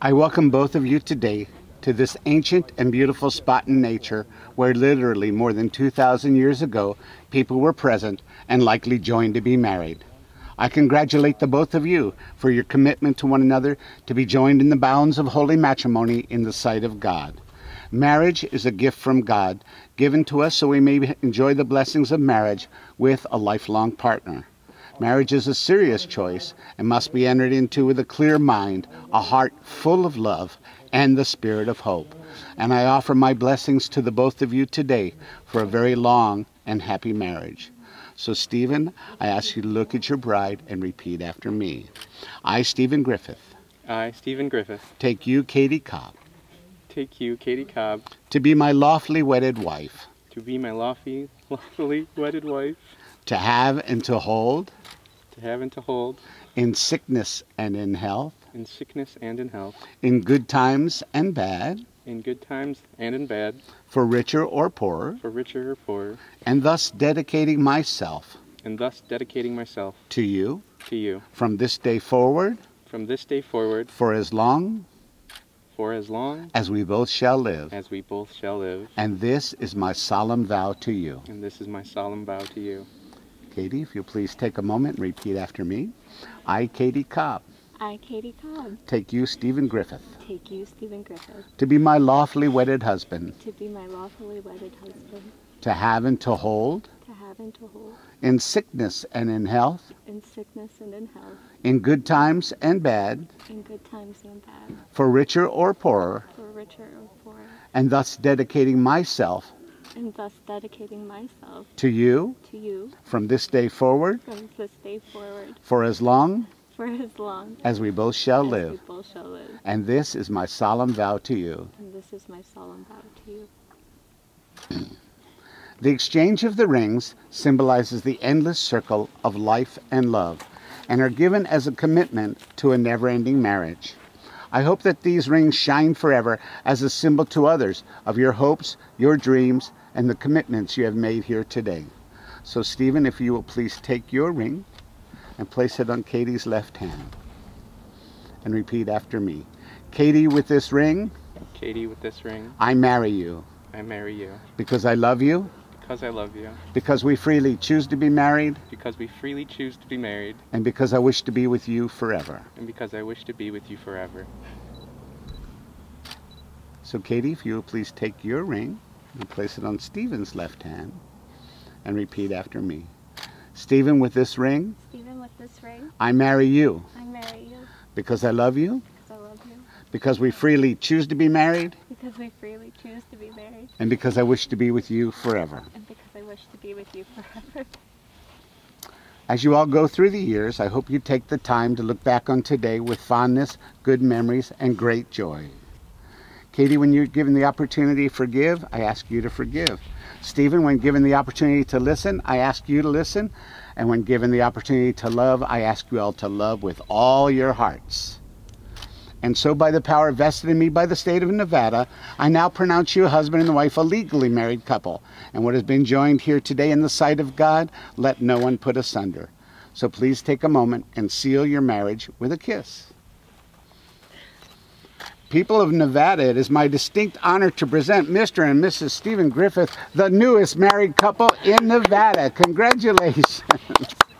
I welcome both of you today to this ancient and beautiful spot in nature where literally more than 2,000 years ago people were present and likely joined to be married. I congratulate the both of you for your commitment to one another to be joined in the bounds of holy matrimony in the sight of God. Marriage is a gift from God given to us so we may enjoy the blessings of marriage with a lifelong partner. Marriage is a serious choice and must be entered into with a clear mind, a heart full of love, and the spirit of hope. And I offer my blessings to the both of you today for a very long and happy marriage. So, Stephen, I ask you to look at your bride and repeat after me. I, Stephen Griffith, I, Stephen Griffith, take you, Katie Cobb, take you, Katie Cobb, to be my lawfully wedded wife, to be my lawfully, lawfully wedded wife, to have and to hold, and to hold, in sickness and in health, in sickness and in health, in good times and bad, in good times and in bad, for richer or poorer, for richer or poorer, and thus dedicating myself and thus dedicating myself to you. to you. From this day forward. From this day forward. For as long for as long as we both shall live. as we both shall live. And this is my solemn vow to you. And this is my solemn vow to you. Katie, if you'll please take a moment and repeat after me. I, Katie Cobb, I, Katie Cobb, take you, Stephen Griffith, take you, Stephen Griffith, to be my lawfully wedded husband, to be my lawfully wedded husband, to have and to hold, to have and to hold, in sickness and in health, in sickness and in health, in good times and bad, in good times and bad, for richer or poorer, for richer or poorer, and thus dedicating myself and thus dedicating myself to you to you from this day forward from this day forward for as long for as long as we both shall as live. we both shall live. And this is my solemn vow to you. And this is my solemn vow to you. The exchange of the rings symbolizes the endless circle of life and love and are given as a commitment to a never ending marriage. I hope that these rings shine forever as a symbol to others of your hopes, your dreams, and the commitments you have made here today. So, Stephen, if you will please take your ring and place it on Katie's left hand and repeat after me. Katie, with this ring, Katie, with this ring, I marry you I marry you because I love you, because I love you, because we freely choose to be married, because we freely choose to be married, and because I wish to be with you forever. and because I wish to be with you forever. So, Katie, if you will please take your ring and place it on Stephen's left hand and repeat after me. Stephen, with this ring, Stephen, with this ring, I marry you I marry you because I love you, because I love you, because we freely choose to be married, because we freely choose to be married, and because I wish to be with you forever. and because I wish to be with you forever. As you all go through the years, I hope you take the time to look back on today with fondness, good memories, and great joy. Katie, when you're given the opportunity to forgive, I ask you to forgive. Stephen, when given the opportunity to listen, I ask you to listen. And when given the opportunity to love, I ask you all to love with all your hearts. And so, by the power vested in me by the state of Nevada, I now pronounce you a husband and wife, a legally married couple. And what has been joined here today in the sight of God, let no one put asunder. So please take a moment and seal your marriage with a kiss. People of Nevada, it is my distinct honor to present Mr. and Mrs. Stephen Griffith, the newest married couple in Nevada. Congratulations.